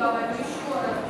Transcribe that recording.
igual a Yeshua,